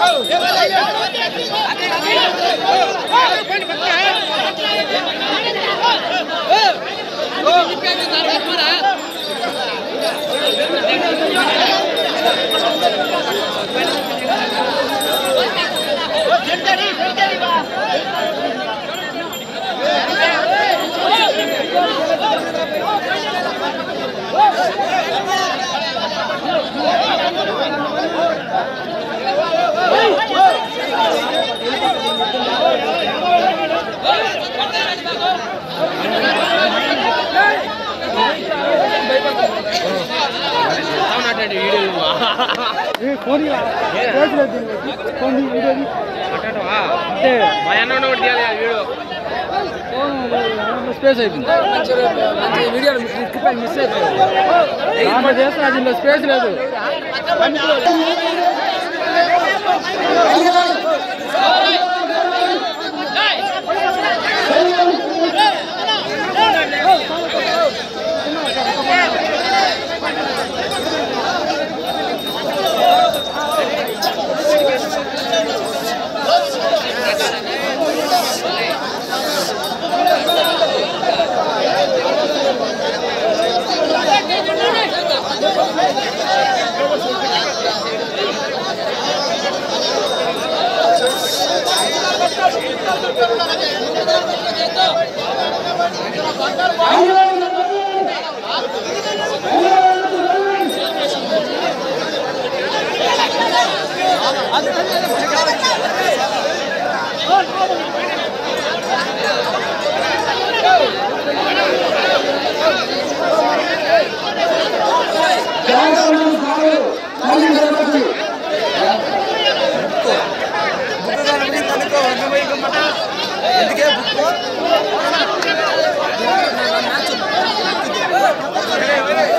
है। స్పేస్ అయిపోయింది. Video miss అయిపోయింది స్పేస్ లేదు. ఎందుకే Yeah, yeah, yeah.